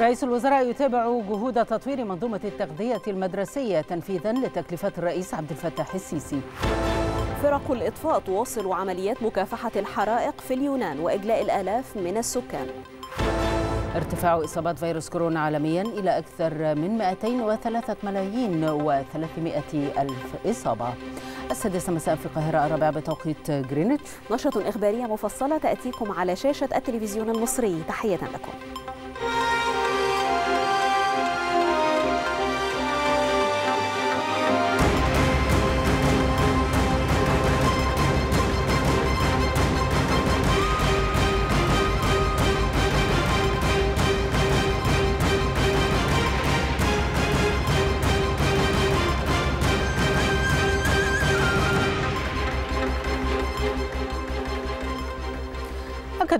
رئيس الوزراء يتابع جهود تطوير منظومة التغذية المدرسية تنفيذا لتكلفة الرئيس عبد الفتاح السيسي. فرق الإطفاء تواصل عمليات مكافحة الحرائق في اليونان وإجلاء الآلاف من السكان. ارتفاع إصابات فيروس كورونا عالميا إلى أكثر من 203 ملايين و300 ألف إصابة. السادسة مساء في القاهرة الرابعة بتوقيت جرينتش نشرة إخبارية مفصلة تأتيكم على شاشة التلفزيون المصري. تحية لكم.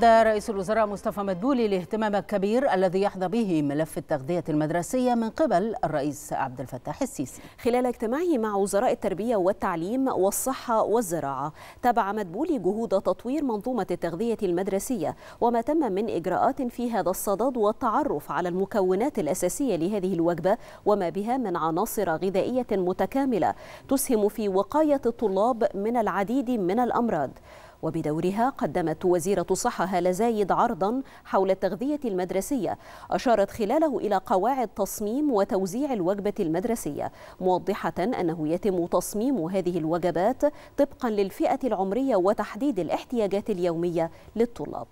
أكد رئيس الوزراء مصطفى مدبولي الاهتمام الكبير الذي يحظى به ملف التغذية المدرسية من قبل الرئيس عبد الفتاح السيسي. خلال اجتماعه مع وزراء التربية والتعليم والصحة والزراعة تابع مدبولي جهود تطوير منظومة التغذية المدرسية وما تم من إجراءات في هذا الصدد والتعرف على المكونات الأساسية لهذه الوجبة وما بها من عناصر غذائية متكاملة تسهم في وقاية الطلاب من العديد من الأمراض. وبدورها قدمت وزيرة الصحة هالة زايد عرضا حول التغذية المدرسية أشارت خلاله إلى قواعد تصميم وتوزيع الوجبة المدرسية موضحة أنه يتم تصميم هذه الوجبات طبقا للفئة العمرية وتحديد الاحتياجات اليومية للطلاب.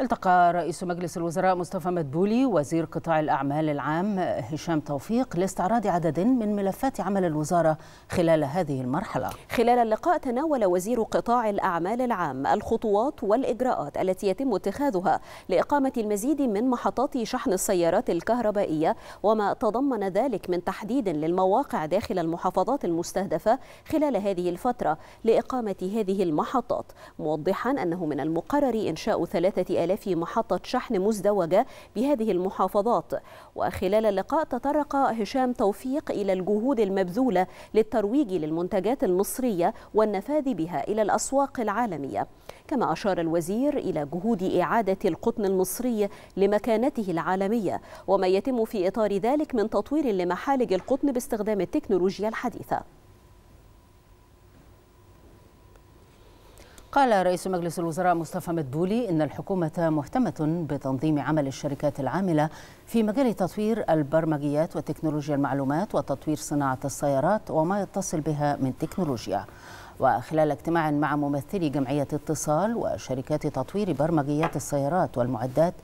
التقى رئيس مجلس الوزراء مصطفى مدبولي وزير قطاع الأعمال العام هشام توفيق لاستعراض عدد من ملفات عمل الوزارة خلال هذه المرحلة. خلال اللقاء تناول وزير قطاع الأعمال العام الخطوات والإجراءات التي يتم اتخاذها لإقامة المزيد من محطات شحن السيارات الكهربائية وما تضمن ذلك من تحديد للمواقع داخل المحافظات المستهدفة خلال هذه الفترة لإقامة هذه المحطات موضحا أنه من المقرر إنشاء ثلاثة آلاف محطة شحن مزدوجة بهذه المحافظات. وخلال اللقاء تطرق هشام توفيق إلى الجهود المبذولة للترويج للمنتجات المصرية والنفاذ بها إلى الأسواق العالمية. كما أشار الوزير إلى جهود إعادة القطن المصري لمكانته العالمية. وما يتم في إطار ذلك من تطوير لمحالج القطن باستخدام التكنولوجيا الحديثة. قال رئيس مجلس الوزراء مصطفى مدبولي إن الحكومة مهتمة بتنظيم عمل الشركات العاملة في مجال تطوير البرمجيات وتكنولوجيا المعلومات وتطوير صناعة السيارات وما يتصل بها من تكنولوجيا. وخلال اجتماع مع ممثلي جمعية اتصال وشركات تطوير برمجيات السيارات والمعدات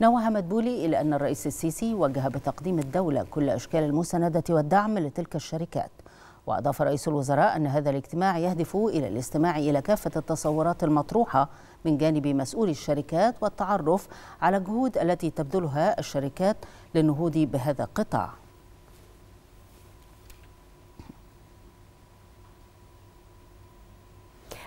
نوه مدبولي إلى أن الرئيس السيسي وجه بتقديم الدولة كل أشكال المساندة والدعم لتلك الشركات. وأضاف رئيس الوزراء أن هذا الاجتماع يهدف إلى الاستماع إلى كافة التصورات المطروحة من جانب مسؤولي الشركات والتعرف على الجهود التي تبذلها الشركات للنهوض بهذا القطاع.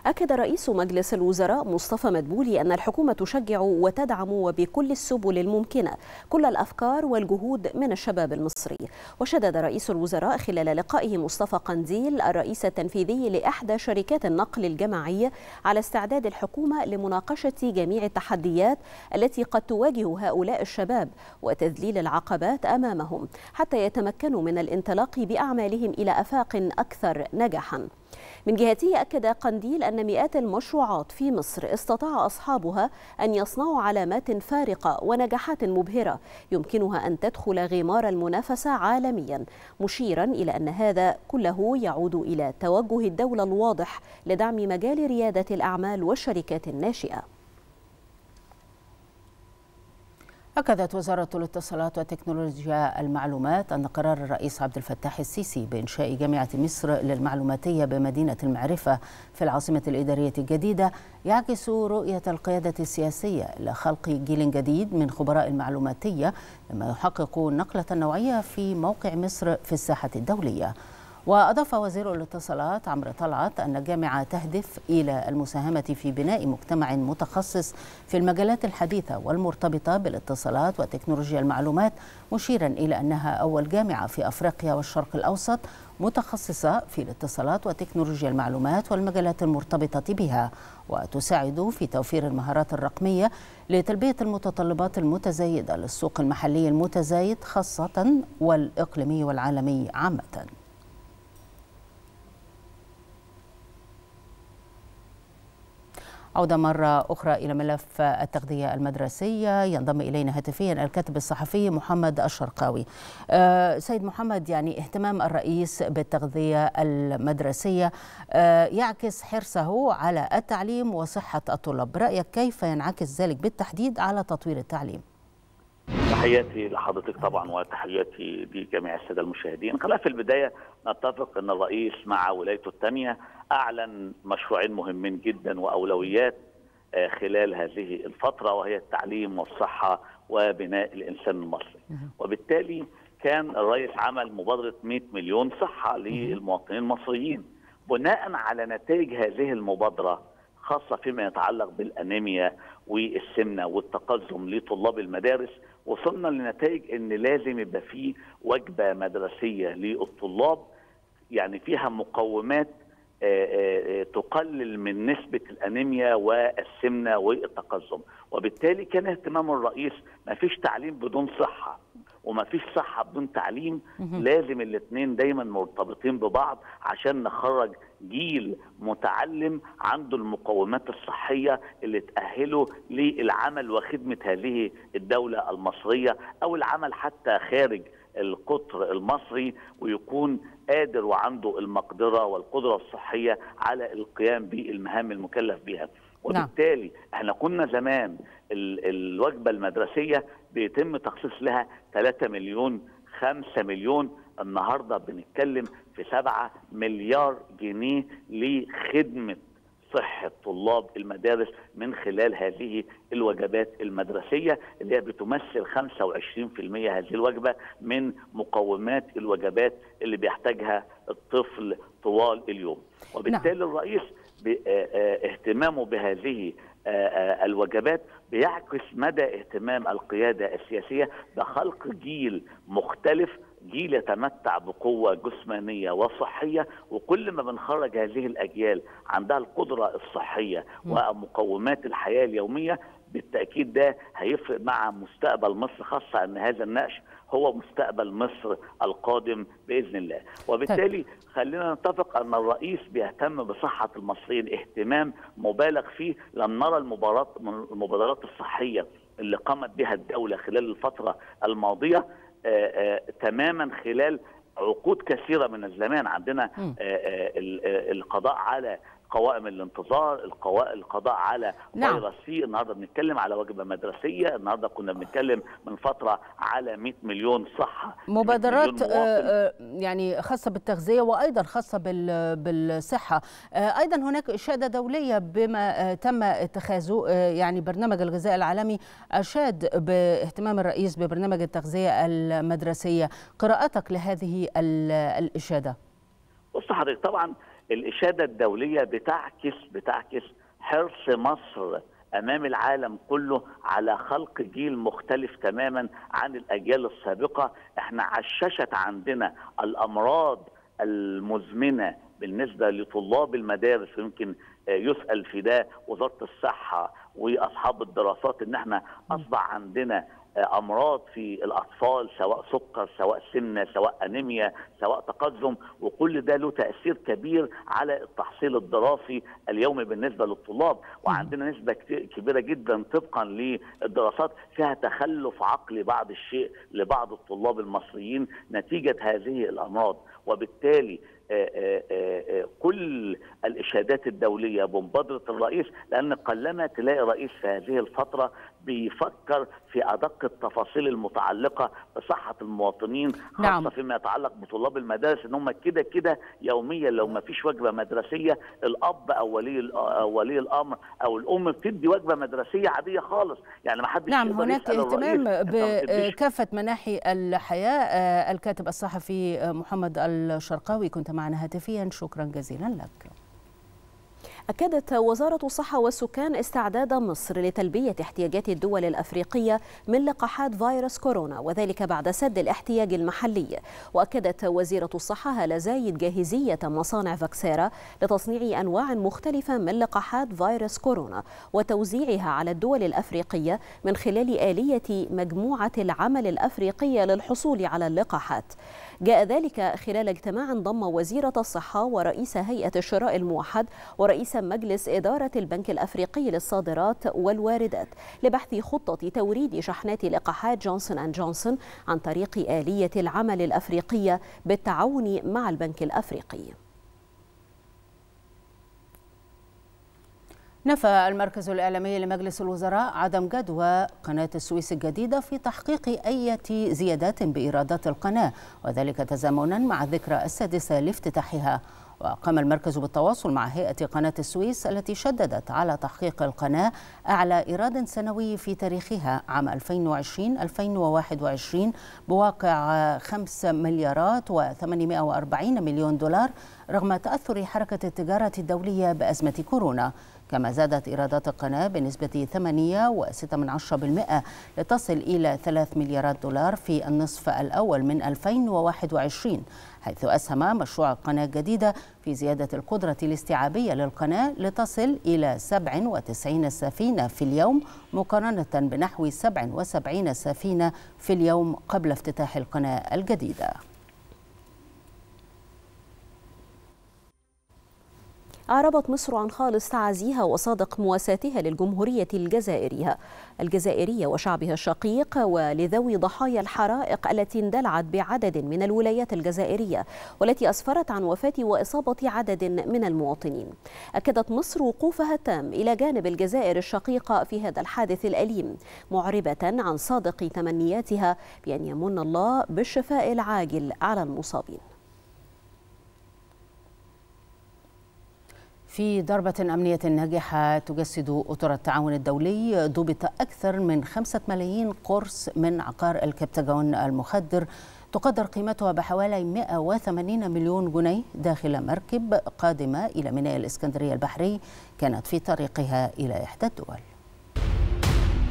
أكد رئيس مجلس الوزراء مصطفى مدبولي أن الحكومة تشجع وتدعم وبكل السبل الممكنة كل الأفكار والجهود من الشباب المصري. وشدد رئيس الوزراء خلال لقائه مصطفى قنديل الرئيس التنفيذي لإحدى شركات النقل الجماعي على استعداد الحكومة لمناقشة جميع التحديات التي قد تواجه هؤلاء الشباب وتذليل العقبات أمامهم حتى يتمكنوا من الانطلاق بأعمالهم إلى آفاق أكثر نجاحاً. من جهته أكد قنديل أن مئات المشروعات في مصر استطاع أصحابها أن يصنعوا علامات فارقة ونجاحات مبهرة يمكنها أن تدخل غمار المنافسة عالميا مشيرا إلى أن هذا كله يعود إلى توجه الدولة الواضح لدعم مجال ريادة الأعمال والشركات الناشئة. أكدت وزارة الاتصالات وتكنولوجيا المعلومات أن قرار الرئيس عبد الفتاح السيسي بإنشاء جامعة مصر للمعلوماتية بمدينة المعرفة في العاصمة الإدارية الجديدة يعكس رؤية القيادة السياسية لخلق جيل جديد من خبراء المعلوماتية مما يحقق نقلة نوعية في موقع مصر في الساحة الدولية. وأضاف وزير الاتصالات عمرو طلعت أن الجامعة تهدف إلى المساهمة في بناء مجتمع متخصص في المجالات الحديثة والمرتبطة بالاتصالات وتكنولوجيا المعلومات مشيرا إلى أنها أول جامعة في أفريقيا والشرق الأوسط متخصصة في الاتصالات وتكنولوجيا المعلومات والمجالات المرتبطة بها وتساعد في توفير المهارات الرقمية لتلبية المتطلبات المتزايدة للسوق المحلي المتزايد خاصة والإقليمي والعالمي عامة. عودة مرة أخرى إلى ملف التغذية المدرسية. ينضم إلينا هاتفيا الكاتب الصحفي محمد الشرقاوي. أه سيد محمد يعني اهتمام الرئيس بالتغذية المدرسية أه يعكس حرصه على التعليم وصحة الطلاب. برأيك كيف ينعكس ذلك بالتحديد على تطوير التعليم؟ تحياتي لحضرتك طبعا وتحياتي لجميع السادة المشاهدين. خلينا في البداية نتفق إن الرئيس مع ولايته الثانية أعلن مشروعين مهمين جدا وأولويات خلال هذه الفترة وهي التعليم والصحة وبناء الإنسان المصري. وبالتالي كان الرئيس عمل مبادرة 100 مليون صحة للمواطنين المصريين. بناء على نتائج هذه المبادرة خاصة فيما يتعلق بالأنيميا والسمنة والتقزم لطلاب المدارس وصلنا لنتائج إن لازم يبقى في وجبة مدرسية للطلاب يعني فيها مقومات تقلل من نسبة الأنيميا والسمنة والتقزم. وبالتالي كان اهتمام الرئيس ما فيش تعليم بدون صحة وما فيش صحة بدون تعليم. لازم الاثنين دايما مرتبطين ببعض عشان نخرج جيل متعلم عنده المقومات الصحية اللي تأهله للعمل وخدمة هذه الدولة المصرية أو العمل حتى خارج القطر المصري ويكون قادر وعنده المقدرة والقدرة الصحية على القيام بالمهام المكلف بها. وبالتالي إحنا كنا زمان ال الوجبة المدرسية بيتم تخصيص لها 3 مليون 5 مليون النهارده بنتكلم في 7 مليار جنيه لخدمة صحة طلاب المدارس من خلال هذه الوجبات المدرسية اللي هي بتمثل 25% هذه الوجبة من مقومات الوجبات اللي بيحتاجها الطفل طوال اليوم وبالتالي نعم. الرئيس اهتمامه بهذه الوجبات بيعكس مدى اهتمام القيادة السياسية بخلق جيل مختلف جيل يتمتع بقوة جسمانية وصحية وكل ما بنخرج هذه الأجيال عندها القدرة الصحية ومقومات الحياة اليومية بالتأكيد ده هيفرق مع مستقبل مصر خاصة أن هذا النقش هو مستقبل مصر القادم بإذن الله. وبالتالي خلينا نتفق أن الرئيس بيهتم بصحة المصريين اهتمام مبالغ فيه. لم نرى المبارات المبادرات الصحية اللي قامت بها الدولة خلال الفترة الماضية. تماما خلال عقود كثيرة من الزمان. عندنا آآ القضاء على قوائم الانتظار القوا... القضاء على نعم. فيروس سي. النهارده بنتكلم على وجبة مدرسية النهارده كنا بنتكلم من فترة على 100 مليون صحة مبادرات مليون يعني خاصة بالتغذية وأيضا خاصة بال... بالصحة. أيضا هناك إشادة دولية بما تم اتخاذه يعني برنامج الغذاء العالمي أشاد باهتمام الرئيس ببرنامج التغذية المدرسية. قراءتك لهذه الإشادة. بص حضرتك طبعا الإشادة الدولية بتعكس بتعكس حرص مصر أمام العالم كله على خلق جيل مختلف تماما عن الأجيال السابقة. إحنا عششت عندنا الأمراض المزمنة بالنسبة لطلاب المدارس يمكن يسأل في ده وزارة الصحة وأصحاب الدراسات إن إحنا أصبح عندنا أمراض في الأطفال سواء سكر سواء سمنة سواء أنيميا سواء تقزم وكل ده له تأثير كبير على التحصيل الدراسي اليومي بالنسبة للطلاب. وعندنا نسبة كبيرة جدا طبقا للدراسات فيها تخلف عقلي بعض الشيء لبعض الطلاب المصريين نتيجة هذه الأمراض. وبالتالي آآ آآ كل الاشادات الدولية بمبادره الرئيس لأن قلما تلاقي رئيس في هذه الفترة بيفكر في أدق التفاصيل المتعلقة بصحة المواطنين خاصة نعم. فيما يتعلق بطلاب المدارس إن هم كده كده يوميا لو ما فيش وجبة مدرسية الأب أو ولي أو ولي الأمر أو الأم بتدي وجبة مدرسية عادية خالص يعني ما حدش نعم هناك اهتمام بكافة مناحي الحياة آه، الكاتب الصحفي محمد الشرقاوي كنت معنا هاتفيا شكرا جزيلا لك أكدت وزارة الصحة والسكان استعداد مصر لتلبية احتياجات الدول الأفريقية من لقاحات فيروس كورونا وذلك بعد سد الاحتياج المحلي. وأكدت وزيرة الصحة هالة زايد جاهزية مصانع فاكسيرا لتصنيع أنواع مختلفة من لقاحات فيروس كورونا وتوزيعها على الدول الأفريقية من خلال آلية مجموعة العمل الأفريقية للحصول على اللقاحات. جاء ذلك خلال اجتماع ضم وزيرة الصحة ورئيس هيئة الشراء الموحد ورئيس مجلس إدارة البنك الأفريقي للصادرات والواردات لبحث خطة توريد شحنات لقاحات جونسون أند جونسون عن طريق آلية العمل الأفريقية بالتعاون مع البنك الأفريقي. نفى المركز الإعلامي لمجلس الوزراء عدم جدوى قناة السويس الجديدة في تحقيق أي زيادات بإيرادات القناة وذلك تزامنا مع الذكرى السادسة لافتتاحها. وقام المركز بالتواصل مع هيئة قناة السويس التي شددت على تحقيق القناة أعلى إيراد سنوي في تاريخها عام 2020-2021 بواقع 5 مليارات و840 مليون دولار رغم تأثر حركة التجارة الدولية بأزمة كورونا. كما زادت إيرادات القناة بنسبة 8.6% لتصل إلى 3 مليارات دولار في النصف الأول من 2021 حيث أسهم مشروع القناة الجديدة في زيادة القدرة الاستيعابية للقناة لتصل إلى 97 سفينة في اليوم مقارنة بنحو 77 سفينة في اليوم قبل افتتاح القناة الجديدة. أعربت مصر عن خالص تعازيها وصادق مواساتها للجمهورية الجزائرية. الجزائرية وشعبها الشقيق ولذوي ضحايا الحرائق التي اندلعت بعدد من الولايات الجزائرية والتي أسفرت عن وفاة وإصابة عدد من المواطنين. أكدت مصر وقوفها التام إلى جانب الجزائر الشقيقة في هذا الحادث الأليم معربة عن صادق تمنياتها بأن يمن الله بالشفاء العاجل على المصابين. في ضربة أمنية ناجحة تجسد أطر التعاون الدولي ضبط أكثر من خمسة ملايين قرص من عقار الكبتاجون المخدر تقدر قيمتها بحوالي 180 مليون جنيه داخل مركب قادمة إلى ميناء الإسكندرية البحري كانت في طريقها إلى إحدى الدول.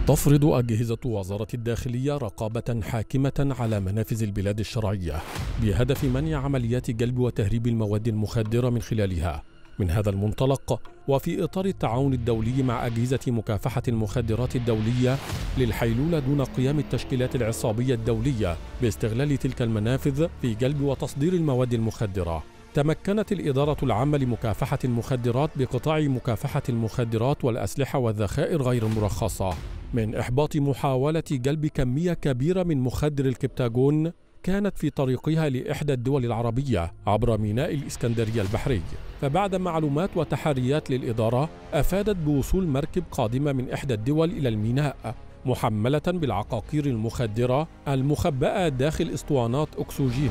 تفرض أجهزة وزارة الداخلية رقابة حاكمة على منافذ البلاد الشرعية بهدف منع عمليات جلب وتهريب المواد المخدرة من خلالها. من هذا المنطلق وفي إطار التعاون الدولي مع أجهزة مكافحة المخدرات الدولية للحيلولة دون قيام التشكيلات العصابية الدولية باستغلال تلك المنافذ في جلب وتصدير المواد المخدرة. تمكنت الإدارة العامة لمكافحة المخدرات بقطاع مكافحة المخدرات والأسلحة والذخائر غير المرخصة من إحباط محاولة جلب كمية كبيرة من مخدر الكبتاجون كانت في طريقها لإحدى الدول العربية عبر ميناء الإسكندرية البحري. فبعد معلومات وتحريات للإدارة أفادت بوصول مركب قادمة من إحدى الدول إلى الميناء محملة بالعقاقير المخدرة المخبأة داخل إسطوانات أكسجين.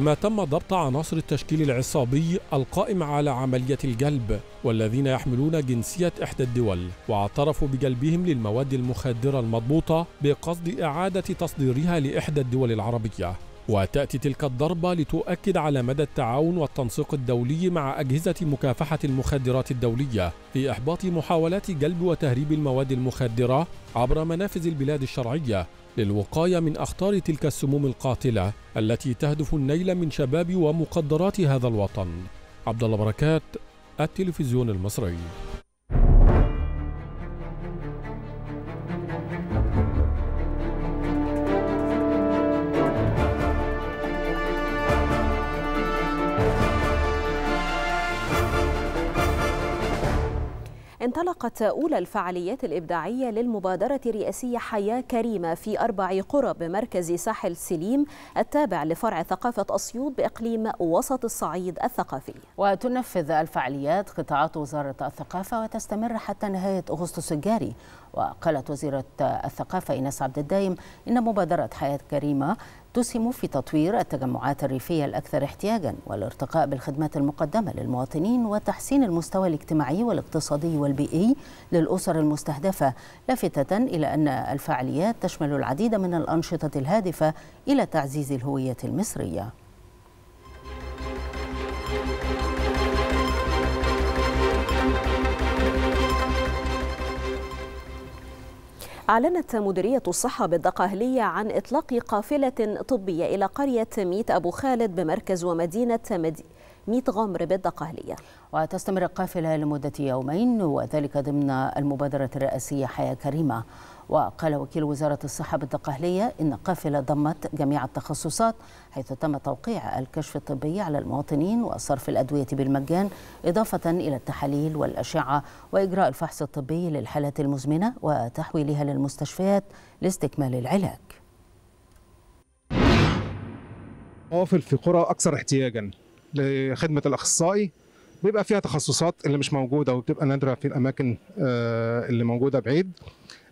كما تم ضبط عناصر التشكيل العصابي القائم على عملية الجلب والذين يحملون جنسية إحدى الدول واعترفوا بجلبهم للمواد المخدرة المضبوطة بقصد إعادة تصديرها لإحدى الدول العربية. وتأتي تلك الضربة لتؤكد على مدى التعاون والتنسيق الدولي مع أجهزة مكافحة المخدرات الدولية في إحباط محاولات جلب وتهريب المواد المخدرة عبر منافذ البلاد الشرعية للوقاية من أخطار تلك السموم القاتلة التي تهدف النيل من شباب ومقدرات هذا الوطن. عبد الله بركات التلفزيون المصري. انطلقت أولى الفعاليات الإبداعية للمبادرة الرئاسية حياة كريمة في أربع قرى بمركز ساحل سليم التابع لفرع ثقافة أسيوط بإقليم وسط الصعيد الثقافي. وتنفذ الفعاليات قطاعات وزارة الثقافة وتستمر حتى نهاية أغسطس الجاري. وقالت وزيرة الثقافة إيناس عبد الدايم إن مبادرة حياة كريمة تسهم في تطوير التجمعات الريفية الأكثر احتياجا والارتقاء بالخدمات المقدمة للمواطنين وتحسين المستوى الاجتماعي والاقتصادي والبيئي للأسر المستهدفة لافتة إلى أن الفعاليات تشمل العديد من الأنشطة الهادفة إلى تعزيز الهوية المصرية. أعلنت مديرية الصحة بالدقهلية عن إطلاق قافلة طبية إلى قرية ميت أبو خالد بمركز ومدينة مدي... ميت غمر بالدقهلية وتستمر القافلة لمدة يومين وذلك ضمن المبادرة الرئاسية حياة كريمة. وقال وكيل وزارة الصحة بالدقهلية إن قافلة ضمت جميع التخصصات حيث تم توقيع الكشف الطبي على المواطنين وصرف الأدوية بالمجان إضافة إلى التحاليل والأشعة وإجراء الفحص الطبي للحالات المزمنة وتحويلها للمستشفيات لاستكمال العلاج. قوافل في قرى أكثر احتياجا لخدمة الأخصائي بيبقى فيها تخصصات اللي مش موجودة وبتبقى نادرة في الأماكن اللي موجودة بعيد.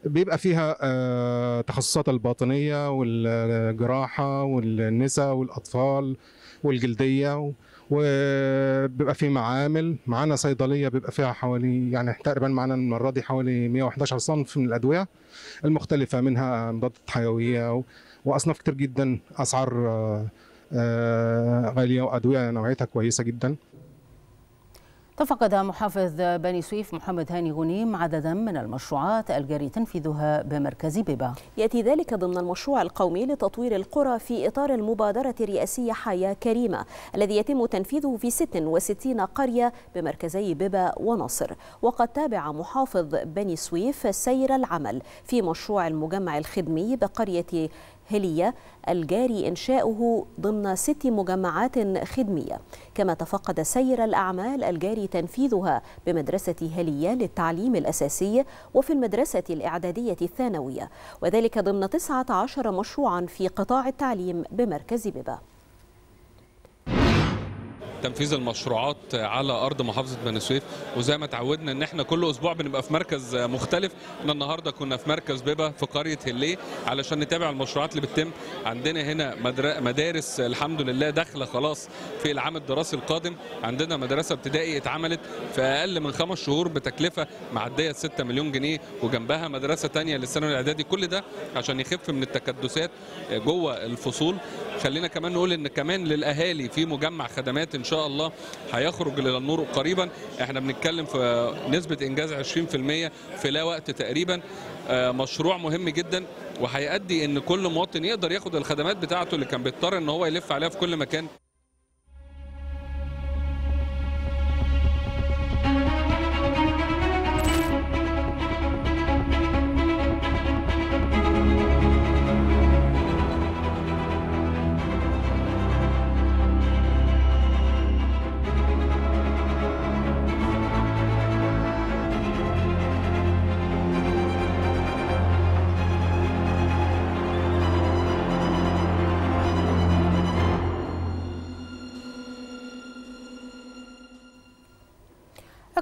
بيبقى فيها تخصصات الباطنية والجراحة والنساء والأطفال والجلدية وبيبقى في معامل معانا صيدلية بيبقى فيها حوالي يعني تقريبا معانا المرة دي حوالي 111 صنف من الأدوية المختلفة منها مضادات حيوية وأصناف كتير جدا أسعار غالية وأدوية نوعيتها كويسة جدا. تفقد محافظ بني سويف محمد هاني غنيم عددا من المشروعات الجاري تنفيذها بمركز ببا. يأتي ذلك ضمن المشروع القومي لتطوير القرى في إطار المبادرة الرئاسية حياة كريمة الذي يتم تنفيذه في 66 قرية بمركزي ببا ونصر. وقد تابع محافظ بني سويف سير العمل في مشروع المجمع الخدمي بقرية هلية الجاري إنشاؤه ضمن ست مجمعات خدمية. كما تفقد سير الأعمال الجاري تنفيذها بمدرسة هلية للتعليم الأساسي وفي المدرسة الإعدادية الثانوية. وذلك ضمن 19 مشروعا في قطاع التعليم بمركز بيبا. تنفيذ المشروعات على أرض محافظة بني سويف. وزي ما تعودنا إن إحنا كل أسبوع بنبقى في مركز مختلف. إحنا النهارده كنا في مركز بيبا في قرية هليه علشان نتابع المشروعات اللي بتتم. عندنا هنا مدارس الحمد لله داخلة خلاص في العام الدراسي القادم. عندنا مدرسة ابتدائي اتعملت في أقل من خمس شهور بتكلفة معدية 6 مليون جنيه. وجنبها مدرسة ثانية للثانوي الإعدادي. كل ده عشان يخف من التكدسات جوه الفصول. خلينا كمان نقول إن كمان للأهالي في مجمع خدمات إن شاء الله هيخرج إلى النور قريبا. إحنا بنتكلم في نسبة إنجاز 20% في لا وقت تقريبا. مشروع مهم جدا وهيؤدي إن كل مواطن يقدر ياخد الخدمات بتاعته اللي كان بيضطر إن هو يلف عليها في كل مكان.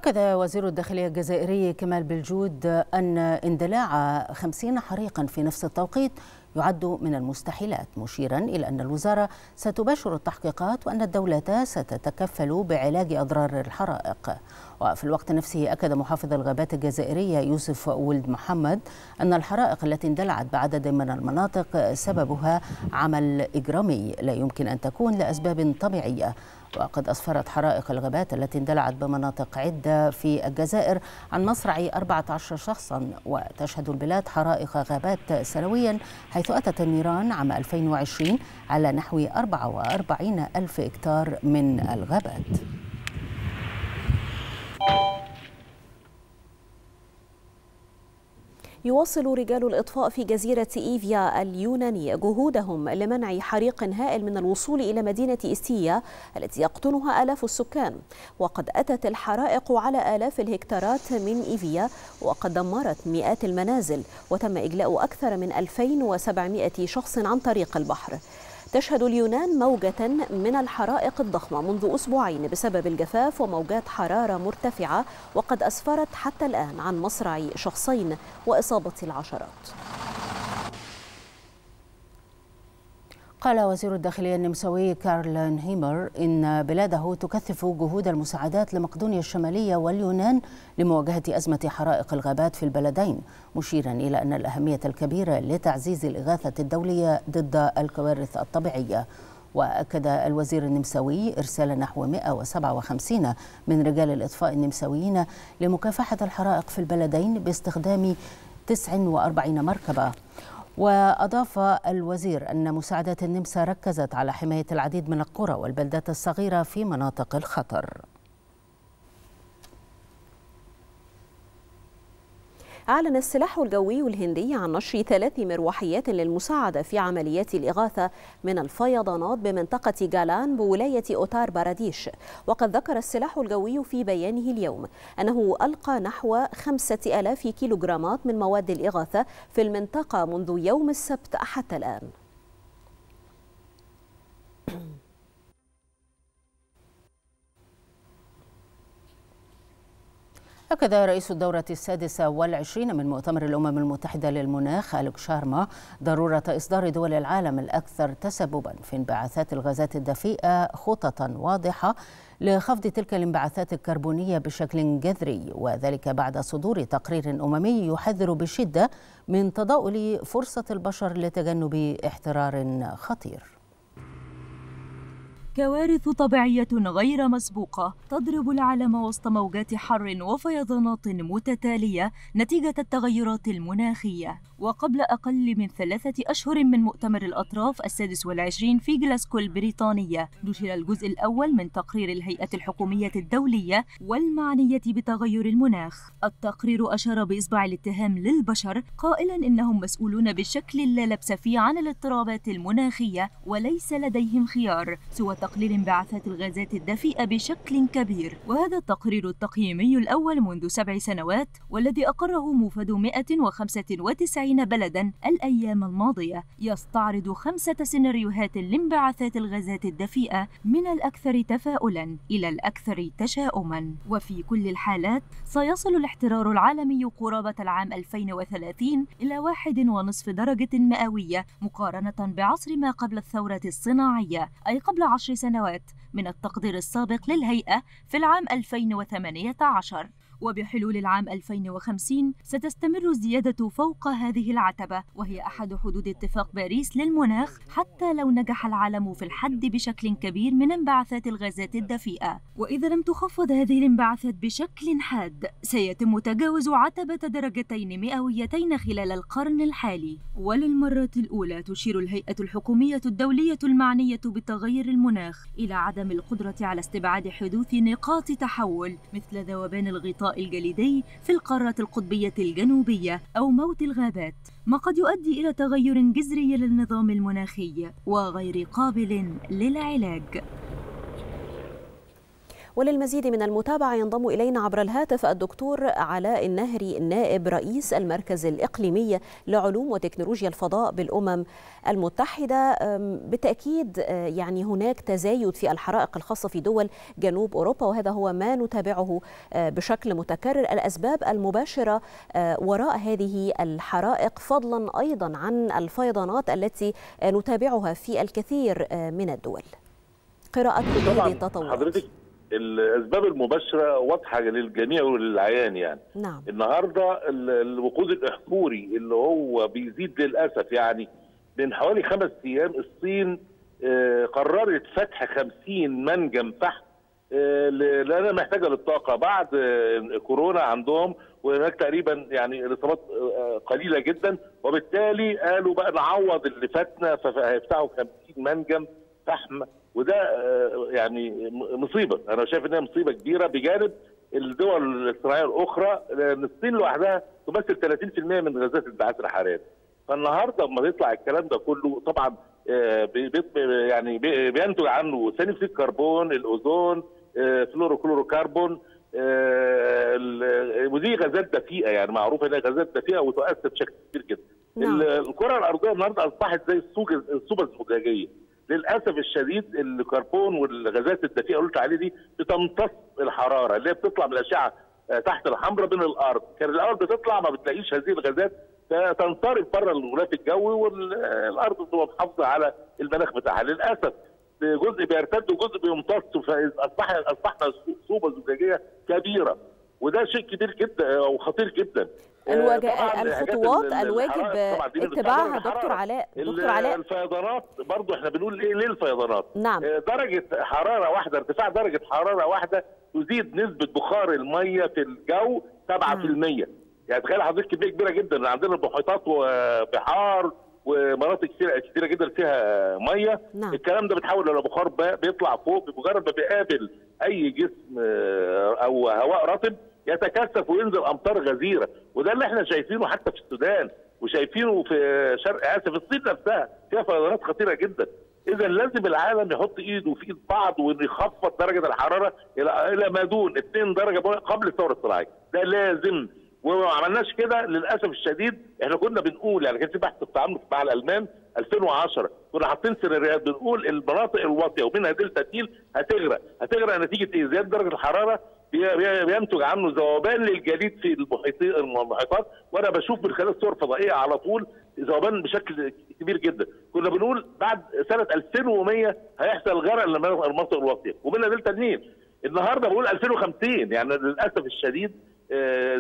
أكد وزير الداخلية الجزائري كمال بالجود أن اندلاع خمسين حريقا في نفس التوقيت يعد من المستحيلات مشيرا إلى أن الوزارة ستباشر التحقيقات وأن الدولة ستتكفل بعلاج أضرار الحرائق. وفي الوقت نفسه أكد محافظ الغابات الجزائرية يوسف ولد محمد أن الحرائق التي اندلعت بعدد من المناطق سببها عمل إجرامي لا يمكن أن تكون لأسباب طبيعية. وقد أسفرت حرائق الغابات التي اندلعت بمناطق عدة في الجزائر عن مصرع 14 شخصا وتشهد البلاد حرائق غابات سنويا حيث أتت النيران عام 2020 على نحو 44 ألف إكتار من الغابات. يواصل رجال الإطفاء في جزيرة إيفيا اليونانية جهودهم لمنع حريق هائل من الوصول إلى مدينة إستيا التي يقطنها آلاف السكان. وقد أتت الحرائق على آلاف الهكتارات من إيفيا وقد دمرت مئات المنازل وتم إجلاء أكثر من 2700 شخص عن طريق البحر. تشهد اليونان موجة من الحرائق الضخمة منذ أسبوعين بسبب الجفاف وموجات حرارة مرتفعة وقد أسفرت حتى الآن عن مصرع شخصين وإصابة العشرات. قال وزير الداخلية النمساوي كارل هيمر إن بلاده تكثف جهود المساعدات لمقدونيا الشمالية واليونان لمواجهة أزمة حرائق الغابات في البلدين مشيرا إلى أن الأهمية الكبيرة لتعزيز الإغاثة الدولية ضد الكوارث الطبيعية. وأكد الوزير النمساوي إرسال نحو 157 من رجال الإطفاء النمساويين لمكافحة الحرائق في البلدين باستخدام 49 مركبة. وأضاف الوزير أن مساعدات النمسا ركزت على حماية العديد من القرى والبلدات الصغيرة في مناطق الخطر. أعلن السلاح الجوي الهندي عن نشر ثلاث مروحيات للمساعدة في عمليات الإغاثة من الفيضانات بمنطقة جالان بولاية أوتار باراديش. وقد ذكر السلاح الجوي في بيانه اليوم أنه ألقى نحو خمسة ألاف كيلوغرامات من مواد الإغاثة في المنطقة منذ يوم السبت حتى الآن. أكد رئيس الدورة السادسة والعشرين من مؤتمر الأمم المتحدة للمناخ أليك شارما ضرورة إصدار دول العالم الأكثر تسببا في انبعاثات الغازات الدفيئة خططا واضحة لخفض تلك الانبعاثات الكربونية بشكل جذري وذلك بعد صدور تقرير أممي يحذر بشدة من تضاؤل فرصة البشر لتجنب احترار خطير. كوارث طبيعية غير مسبوقة تضرب العالم وسط موجات حر وفيضانات متتالية نتيجة التغيرات المناخية. وقبل أقل من ثلاثة أشهر من مؤتمر الأطراف السادس والعشرين في جلاسكو البريطانية نشر الجزء الأول من تقرير الهيئة الحكومية الدولية والمعنية بتغير المناخ. التقرير أشار بإصبع الاتهام للبشر قائلا إنهم مسؤولون بشكل لا لبس فيه عن الاضطرابات المناخية وليس لديهم خيار سوى تقليل انبعاثات الغازات الدفيئة بشكل كبير. وهذا التقرير التقييمي الأول منذ سبع سنوات والذي أقره موفد 195 بلدا الأيام الماضية؟ يستعرض خمسة سيناريوهات لانبعاثات الغازات الدفيئة من الأكثر تفاؤلا إلى الأكثر تشاؤما. وفي كل الحالات سيصل الاحترار العالمي قرابة العام 2030 إلى واحد ونصف درجة مئوية مقارنة بعصر ما قبل الثورة الصناعية أي قبل عشر سنوات من التقدير السابق للهيئة في العام 2018 وبحلول العام 2050 ستستمر الزيادة فوق هذه العتبة وهي أحد حدود اتفاق باريس للمناخ حتى لو نجح العالم في الحد بشكل كبير من انبعاثات الغازات الدفيئة. وإذا لم تخفض هذه الانبعاثات بشكل حاد سيتم تجاوز عتبة درجتين مئويتين خلال القرن الحالي. وللمرة الأولى تشير الهيئة الحكومية الدولية المعنية بتغير المناخ إلى عدم القدرة على استبعاد حدوث نقاط تحول مثل ذوبان الغطاء الجليدي في القارة القطبية الجنوبية أو موت الغابات ما قد يؤدي إلى تغير جذري للنظام المناخي وغير قابل للعلاج. وللمزيد من المتابعة ينضم إلينا عبر الهاتف الدكتور علاء النهري النائب رئيس المركز الإقليمي لعلوم وتكنولوجيا الفضاء بالأمم المتحدة. بالتأكيد يعني هناك تزايد في الحرائق الخاصة في دول جنوب أوروبا وهذا هو ما نتابعه بشكل متكرر. الأسباب المباشرة وراء هذه الحرائق فضلا أيضا عن الفيضانات التي نتابعها في الكثير من الدول. قراءتكم هذه التطورات الأسباب المباشرة واضحة للجميع وللعيان يعني. نعم. النهارده الوقود الاحفوري اللي هو بيزيد للأسف يعني من حوالي خمس أيام الصين قررت فتح 50 منجم فحم لأنها محتاجة للطاقة. بعد كورونا عندهم وهناك تقريبا يعني الإصابات قليلة جدا. وبالتالي قالوا بقى نعوض اللي فاتنا فهيفتحوا 50 منجم فحم وده يعني مصيبة. أنا شايف إنها مصيبة كبيرة بجانب الدول الصناعيه الأخرى لأن الصين لوحدها تمثل 30% من غازات الانبعاث الحراري فالنهاردة لما يطلع الكلام ده كله طبعا يعني بينتج عنه ثاني أكسيد الكربون الأوزون فلوروكلوروكربون ودي غازات دفيئه يعني معروفة إنها غازات دفيئه وتؤثر بشكل كبير جدا. نعم. الكرة الأرضية النهارده أصبحت زي الصوبه الزجاجيه للأسف الشديد الكربون والغازات الدفيئة اللي قلت عليه دي بتمتص الحرارة اللي هي بتطلع من الأشعة تحت الحمراء من الأرض. كان الأول بتطلع ما بتلاقيش هذه الغازات تنصرف بره الغلاف الجوي والأرض تبقى محافظة على المناخ بتاعها. للأسف جزء بيرتد وجزء بيمتص فاصبح أصبحنا صوبة زجاجية كبيرة. وده شيء كبير جدا وخطير جدا. الوجه... الخطوات الواجب اتباعها دكتور علاء دكتور علاء. الفيضانات برضو إحنا بنقول إيه؟ ليه الفيضانات؟ نعم. درجة حرارة واحدة ارتفاع درجة حرارة واحدة تزيد نسبة بخار المية في الجو 7% يعني تخيل حضرتك كمية كبيرة جدا. عندنا بحيطات وبحار ومناطق كتيره كتيرة جدا فيها مية. نعم. الكلام ده بيتحول إلى بخار بيطلع فوق بمجرد ما بيقابل أي جسم أو هواء رطب يتكثف وينزل أمطار غزيرة. وده اللي إحنا شايفينه حتى في السودان وشايفينه في شرق آسيا في الصين نفسها فيها فيضانات خطيرة جدا. اذا لازم العالم يحط إيده في ايد بعض ويخفض درجة الحرارة إلى إلى ما دون 2 درجة قبل الثورة الصناعية. ده لازم وما عملناش كده للأسف الشديد إحنا كنا بنقول يعني كان في بحث التعامل مع الألمان 2010 كنا حاطين سيناريوهات بنقول المناطق الواطية ومنها دلتا تيل هتغرق. هتغرق نتيجة إيه؟ زيادة درجة الحرارة. بينتج عنه ذوبان للجليد في المحيطات. وأنا بشوف من خلال صور فضائيه على طول ذوبان بشكل كبير جدا. كنا بنقول بعد سنة 2100 هيحصل غرق للمناطق الواطية. ومنها دلتا النيل النهارده بقول 2050 يعني للأسف الشديد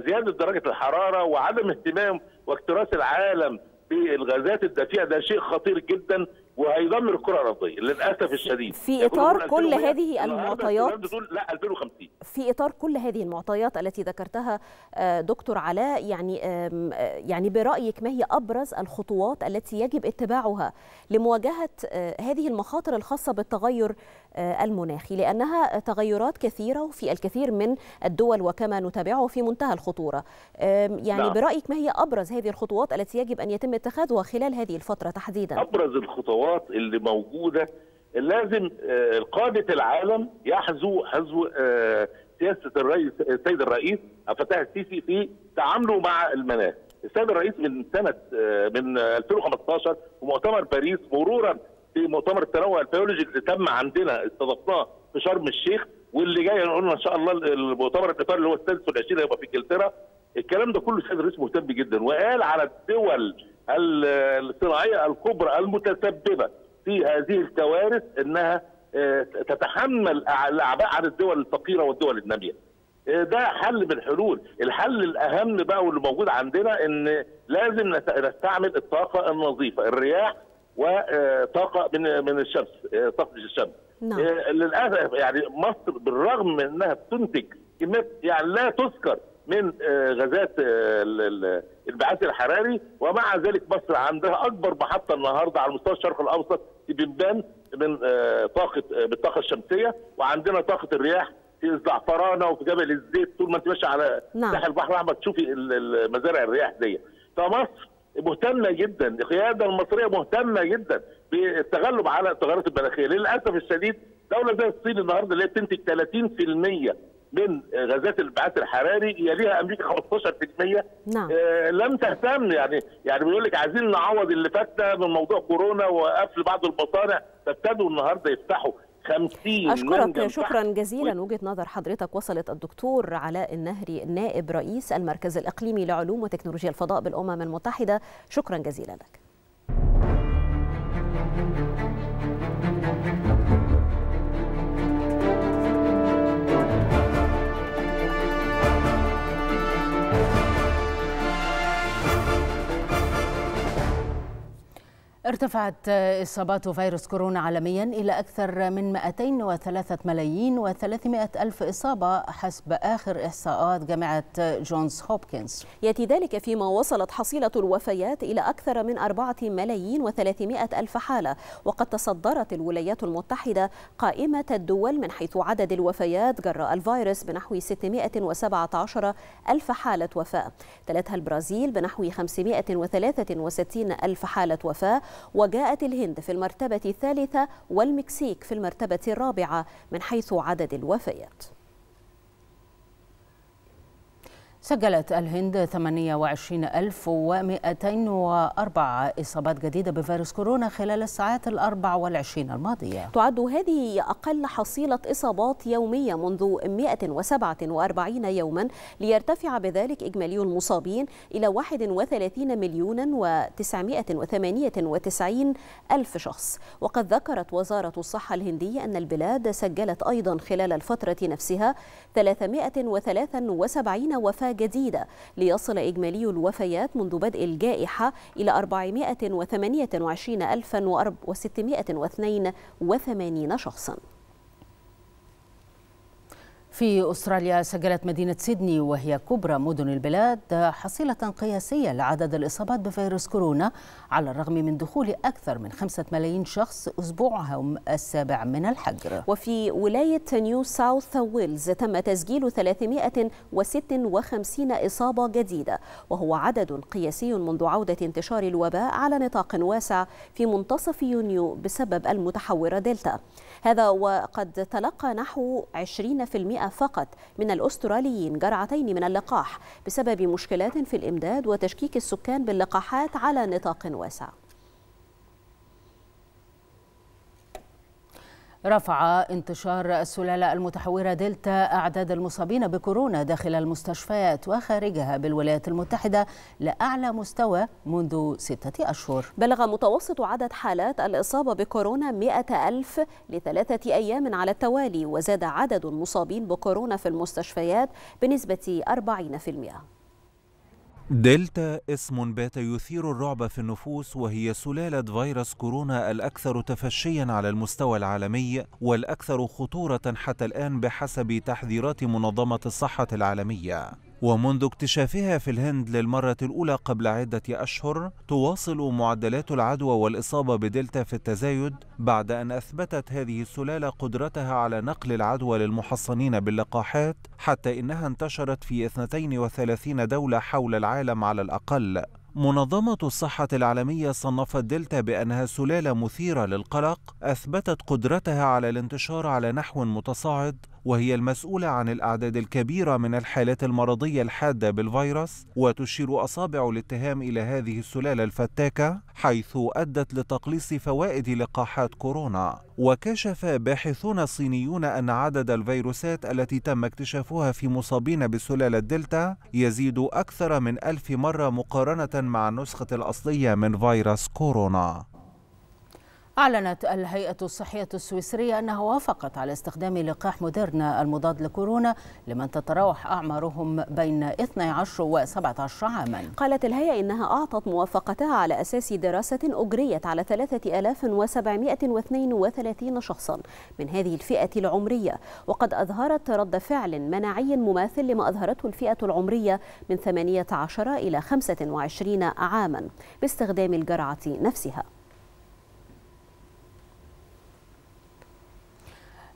زيادة درجة الحرارة وعدم اهتمام واكتراث العالم بالغازات الدافئة ده شيء خطير جدا وهيدمر الكرة الأرضية للأسف الشديد. في إطار كل هذه المعطيات لا 2050 في إطار كل هذه المعطيات التي ذكرتها دكتور علاء يعني يعني برأيك ما هي أبرز الخطوات التي يجب اتباعها لمواجهة هذه المخاطر الخاصة بالتغير المناخي لأنها تغيرات كثيرة وفي الكثير من الدول وكما نتابعه في منتهى الخطورة يعني نعم. برأيك ما هي أبرز هذه الخطوات التي يجب أن يتم اتخاذها خلال هذه الفترة تحديدا أبرز الخطوات اللي موجودة لازم قادة العالم يحذو حذو سياسة الرئيس السيد الرئيس عبد الفتاح السيسي في تعامله مع المناخ. السيد الرئيس من سنة من 2015 في مؤتمر باريس مرورا بمؤتمر التنوع البيولوجي اللي تم عندنا استضفناه في شرم الشيخ واللي جاي قلنا إن شاء الله المؤتمر الإطار اللي هو السادس والعشرين هيبقى في إنجلترا الكلام ده كله السيد الرئيس مهتم جدا وقال على الدول الصناعية الكبرى المتسببة في هذه الكوارث إنها تتحمل الأعباء عن الدول الفقيرة والدول النامية. ده حل من الحلول، الحل الأهم بقى واللي موجود عندنا إن لازم نستعمل الطاقة النظيفة، الرياح وطاقة من من الشمس، طاقة الشمس. نعم. للأسف يعني مصر بالرغم من إنها بتنتج يعني لا تذكر من غازات الانبعاث الحراري ومع ذلك مصر عندها أكبر محطة النهارده على مستوى الشرق الأوسط في بنبان من طاقة بالطاقة الشمسية وعندنا طاقة الرياح في الزعفرانه وفي جبل الزيت طول ما أنت ماشي على نعم. ساحل البحر الأحمر تشوفي مزارع الرياح دي فمصر مهتمة جدا القيادة المصرية مهتمة جدا بالتغلب على التغيرات المناخيه للأسف الشديد دولة زي الصين النهارده اللي هي بتنتج 30% من غازات الانبعاث الحراري يليها أمريكا 15% نعم. آه لم تهتم يعني يعني بيقول لك عايزين نعوض اللي فاتنا من موضوع كورونا وقفل بعض المصانع. فابتدوا النهارده يفتحوا 50 أشكرك شكرا جزيلا. وجهة نظر حضرتك وصلت الدكتور علاء النهري نائب رئيس المركز الإقليمي لعلوم وتكنولوجيا الفضاء بالأمم المتحدة. شكرا جزيلا لك. ارتفعت إصابات فيروس كورونا عالميا إلى أكثر من 203 ملايين و300 ألف إصابة حسب آخر إحصاءات جامعة جونز هوبكنز. يأتي ذلك فيما وصلت حصيلة الوفيات إلى أكثر من 4 ملايين و300 ألف حالة وقد تصدرت الولايات المتحدة قائمة الدول من حيث عدد الوفيات جراء الفيروس بنحو 617 ألف حالة وفاة. تلتها البرازيل بنحو 563 ألف حالة وفاة وجاءت الهند في المرتبة الثالثة والمكسيك في المرتبة الرابعة من حيث عدد الوفيات. سجلت الهند 28204 إصابات جديدة بفيروس كورونا خلال الساعات الأربع والعشرين الماضية. تعد هذه أقل حصيلة إصابات يومية منذ 147 يوما ليرتفع بذلك إجمالي المصابين إلى 31 مليون و998 ألف شخص. وقد ذكرت وزارة الصحة الهندية أن البلاد سجلت أيضا خلال الفترة نفسها 373 وفاة جديدة ليصل إجمالي الوفيات منذ بدء الجائحة إلى 428,682 شخصاً. في أستراليا سجلت مدينة سيدني وهي كبرى مدن البلاد حصيلة قياسية لعدد الإصابات بفيروس كورونا على الرغم من دخول أكثر من خمسة ملايين شخص أسبوعهم السابع من الحجر. وفي ولاية نيو ساوث ويلز تم تسجيل 356 إصابة جديدة وهو عدد قياسي منذ عودة انتشار الوباء على نطاق واسع في منتصف يونيو بسبب المتحورة دلتا. هذا وقد تلقى نحو 20% فقط. من الأستراليين جرعتين من اللقاح بسبب مشكلات في الإمداد وتشكيك السكان باللقاحات على نطاق واسع. رفع انتشار السلالة المتحورة دلتا أعداد المصابين بكورونا داخل المستشفيات وخارجها بالولايات المتحدة لأعلى مستوى منذ ستة أشهر. بلغ متوسط عدد حالات الإصابة بكورونا 100 ألف لثلاثة أيام على التوالي وزاد عدد المصابين بكورونا في المستشفيات بنسبة 40% دلتا اسم بات يثير الرعب في النفوس وهي سلالة فيروس كورونا الأكثر تفشيا على المستوى العالمي والأكثر خطورة حتى الآن بحسب تحذيرات منظمة الصحة العالمية. ومنذ اكتشافها في الهند للمرة الأولى قبل عدة أشهر تواصل معدلات العدوى والإصابة بدلتا في التزايد بعد أن أثبتت هذه السلالة قدرتها على نقل العدوى للمحصنين باللقاحات حتى إنها انتشرت في 32 دولة حول العالم على الأقل. منظمة الصحة العالمية صنفت دلتا بأنها سلالة مثيرة للقلق أثبتت قدرتها على الانتشار على نحو متصاعد وهي المسؤولة عن الأعداد الكبيرة من الحالات المرضية الحادة بالفيروس وتشير أصابع الاتهام إلى هذه السلالة الفتاكة حيث أدت لتقليص فوائد لقاحات كورونا. وكشف باحثون صينيون أن عدد الفيروسات التي تم اكتشافها في مصابين بسلالة دلتا يزيد أكثر من ألف مرة مقارنة مع النسخة الأصلية من فيروس كورونا. أعلنت الهيئة الصحية السويسرية أنها وافقت على استخدام لقاح موديرنا المضاد لكورونا لمن تتراوح أعمارهم بين 12 و 17 عاما. قالت الهيئة إنها أعطت موافقتها على أساس دراسة أجريت على 3732 شخصا من هذه الفئة العمرية. وقد أظهرت رد فعل مناعي مماثل لما أظهرته الفئة العمرية من 18 إلى 25 عاما باستخدام الجرعة نفسها.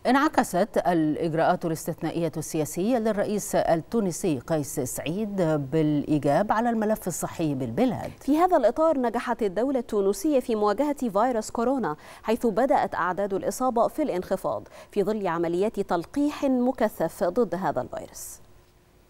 انعكست الإجراءات الاستثنائية السياسية للرئيس التونسي قيس سعيد بالإيجاب على الملف الصحي بالبلاد. في هذا الإطار نجحت الدولة التونسية في مواجهة فيروس كورونا حيث بدأت أعداد الإصابة في الانخفاض في ظل عمليات تلقيح مكثف ضد هذا الفيروس.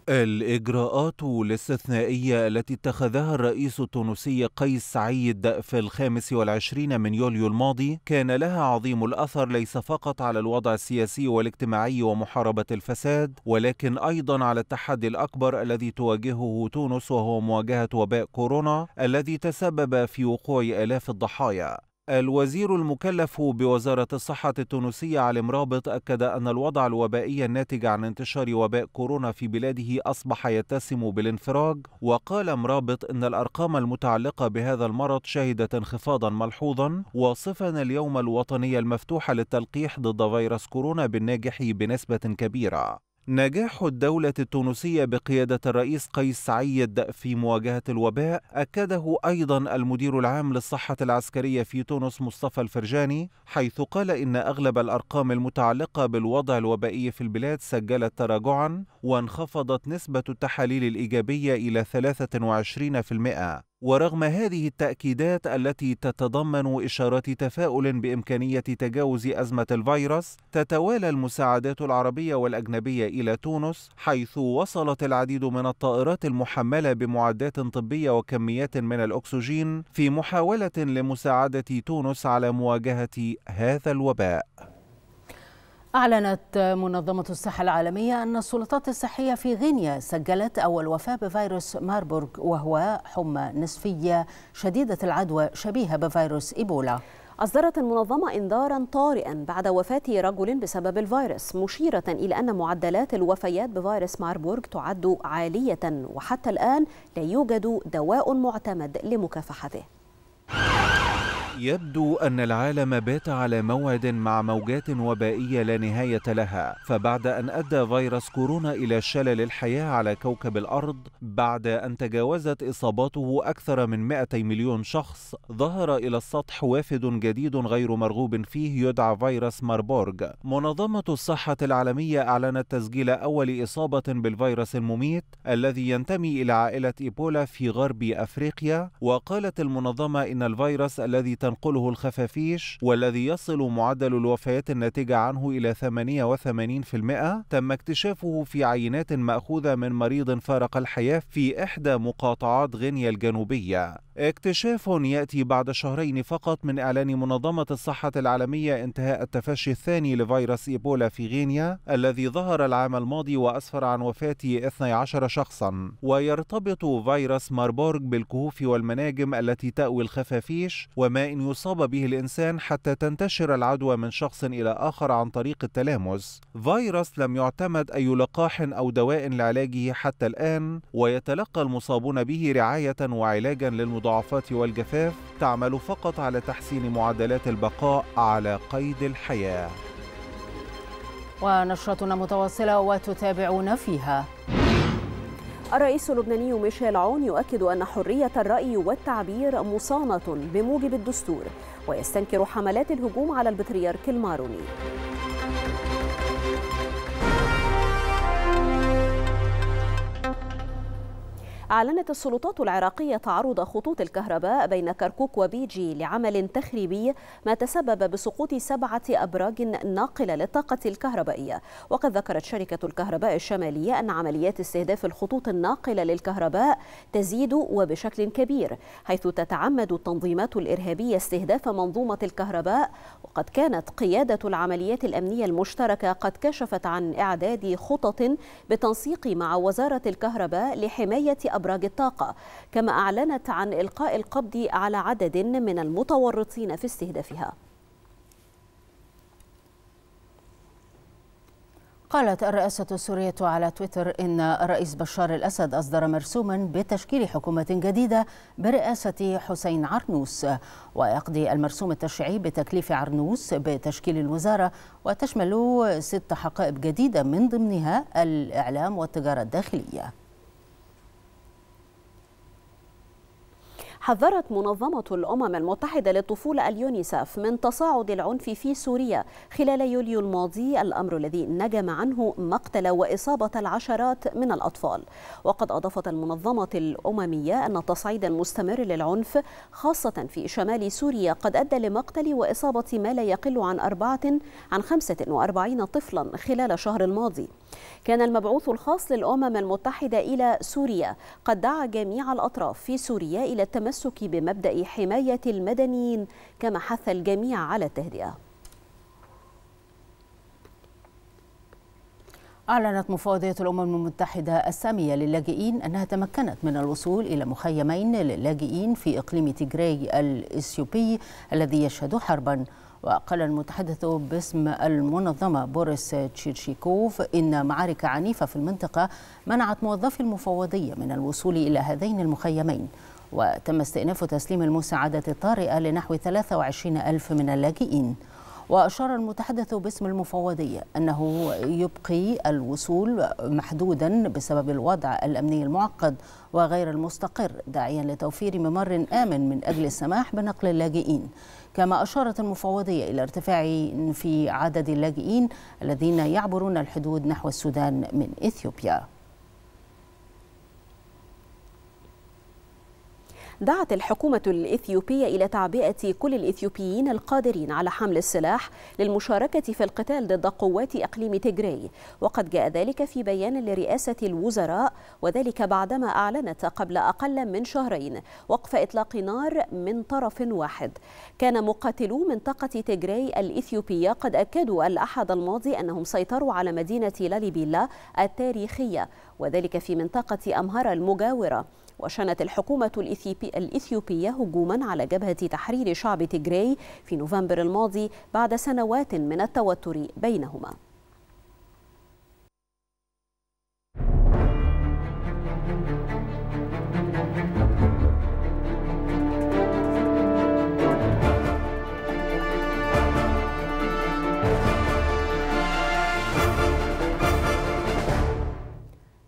الإجراءات الاستثنائية التي اتخذها الرئيس التونسي قيس سعيد في الخامس والعشرين من يوليو الماضي كان لها عظيم الأثر ليس فقط على الوضع السياسي والاجتماعي ومحاربة الفساد ولكن أيضا على التحدي الأكبر الذي تواجهه تونس وهو مواجهة وباء كورونا الذي تسبب في وقوع آلاف الضحايا. الوزير المكلف بوزارة الصحة التونسية علي مرابط أكد أن الوضع الوبائي الناتج عن انتشار وباء كورونا في بلاده أصبح يتسم بالانفراج وقال مرابط أن الأرقام المتعلقة بهذا المرض شهدت انخفاضا ملحوظا واصفا اليوم الوطني المفتوح للتلقيح ضد فيروس كورونا بالناجح بنسبة كبيرة. نجاح الدولة التونسية بقيادة الرئيس قيس سعيد في مواجهة الوباء أكده أيضا المدير العام للصحة العسكرية في تونس مصطفى الفرجاني حيث قال إن أغلب الأرقام المتعلقة بالوضع الوبائي في البلاد سجلت تراجعا وانخفضت نسبة التحاليل الإيجابية إلى 23% ورغم هذه التأكيدات التي تتضمن إشارات تفاؤل بإمكانية تجاوز أزمة الفيروس، تتوالى المساعدات العربية والأجنبية إلى تونس، حيث وصلت العديد من الطائرات المحملة بمعدات طبية وكميات من الأكسجين في محاولة لمساعدة تونس على مواجهة هذا الوباء. أعلنت منظمة الصحة العالمية أن السلطات الصحية في غينيا سجلت أول وفاة بفيروس ماربورغ وهو حمى نصفية شديدة العدوى شبيهة بفيروس إيبولا. أصدرت المنظمة إنذارا طارئا بعد وفاة رجل بسبب الفيروس مشيرة إلى أن معدلات الوفيات بفيروس ماربورغ تعد عالية وحتى الآن لا يوجد دواء معتمد لمكافحته. يبدو أن العالم بات على موعد مع موجات وبائية لا نهاية لها فبعد أن أدى فيروس كورونا إلى شلل الحياة على كوكب الأرض بعد أن تجاوزت إصاباته أكثر من 200 مليون شخص ظهر إلى السطح وافد جديد غير مرغوب فيه يدعى فيروس ماربورغ. منظمة الصحة العالمية أعلنت تسجيل أول إصابة بالفيروس المميت الذي ينتمي إلى عائلة إيبولا في غرب أفريقيا وقالت المنظمة إن الفيروس الذي تنقله الخفافيش والذي يصل معدل الوفيات الناتجة عنه إلى 88% تم اكتشافه في عينات مأخوذة من مريض فارق الحياة في إحدى مقاطعات غينيا الجنوبية. اكتشاف يأتي بعد شهرين فقط من إعلان منظمة الصحة العالمية انتهاء التفشي الثاني لفيروس إيبولا في غينيا الذي ظهر العام الماضي وأسفر عن وفاة 12 شخصا. ويرتبط فيروس ماربورغ بالكهوف والمناجم التي تأوي الخفافيش وما إن يصاب به الإنسان حتى تنتشر العدوى من شخص إلى آخر عن طريق التلامس. فيروس لم يعتمد أي لقاح أو دواء لعلاجه حتى الآن ويتلقى المصابون به رعاية وعلاجا للمضاعفات والجفاف تعمل فقط على تحسين معدلات البقاء على قيد الحياة. ونشرتنا متواصلة وتتابعون فيها. الرئيس اللبناني ميشيل عون يؤكد أن حرية الرأي والتعبير مصانة بموجب الدستور ويستنكر حملات الهجوم على البطريرك الماروني. أعلنت السلطات العراقية تعرض خطوط الكهرباء بين كركوك وبيجي لعمل تخريبي ما تسبب بسقوط سبعة أبراج ناقلة للطاقة الكهربائية. وقد ذكرت شركة الكهرباء الشمالية أن عمليات استهداف الخطوط الناقلة للكهرباء تزيد وبشكل كبير حيث تتعمد التنظيمات الإرهابية استهداف منظومة الكهرباء. وقد كانت قيادة العمليات الأمنية المشتركة قد كشفت عن إعداد خطط بتنسيق مع وزارة الكهرباء لحماية أبراج الطاقة كما أعلنت عن إلقاء القبض على عدد من المتورطين في استهدافها. قالت الرئاسة السورية على تويتر إن الرئيس بشار الأسد أصدر مرسوما بتشكيل حكومة جديدة برئاسة حسين عرنوس ويقضي المرسوم التشريعي بتكليف عرنوس بتشكيل الوزارة وتشمل ست حقائب جديدة من ضمنها الإعلام والتجارة الداخلية. حذرت منظمة الأمم المتحدة للطفولة اليونيسف من تصاعد العنف في سوريا خلال يوليو الماضي الأمر الذي نجم عنه مقتل وإصابة العشرات من الأطفال. وقد أضافت المنظمة الأممية أن التصعيد المستمر للعنف خاصة في شمال سوريا قد أدى لمقتل وإصابة ما لا يقل عن أربعة عن 45 طفلا خلال الشهر الماضي. كان المبعوث الخاص للأمم المتحدة إلى سوريا قد دعا جميع الأطراف في سوريا إلى التمسك بمبدأ حماية المدنيين كما حث الجميع على التهدئة. أعلنت مفوضية الأمم المتحدة السامية للاجئين أنها تمكنت من الوصول إلى مخيمين للاجئين في إقليم تيغراي الإثيوبي الذي يشهد حرباً. وقال المتحدث باسم المنظمة بوريس تشيرشيكوف إن معارك عنيفة في المنطقة منعت موظفي المفوضية من الوصول إلى هذين المخيمين. وتم استئناف تسليم المساعدة الطارئة لنحو 23 ألف من اللاجئين. وأشار المتحدث باسم المفوضية أنه يبقي الوصول محدودا بسبب الوضع الأمني المعقد وغير المستقر داعيا لتوفير ممر آمن من أجل السماح بنقل اللاجئين. كما أشارت المفوضية إلى ارتفاع في عدد اللاجئين الذين يعبرون الحدود نحو السودان من إثيوبيا. دعت الحكومة الإثيوبية إلى تعبئة كل الإثيوبيين القادرين على حمل السلاح للمشاركة في القتال ضد قوات إقليم تيغراي وقد جاء ذلك في بيان لرئاسة الوزراء وذلك بعدما أعلنت قبل أقل من شهرين وقف إطلاق نار من طرف واحد. كان مقاتلو منطقة تيغراي الإثيوبية قد أكدوا الأحد الماضي أنهم سيطروا على مدينة لاليبيلا التاريخية وذلك في منطقة أمهرة المجاورة. وشنت الحكومة الإثيوبية هجوما على جبهة تحرير شعب تيغراي في نوفمبر الماضي بعد سنوات من التوتر بينهما.